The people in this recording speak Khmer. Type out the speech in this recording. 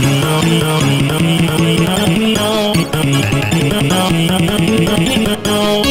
No, no, no, no, no,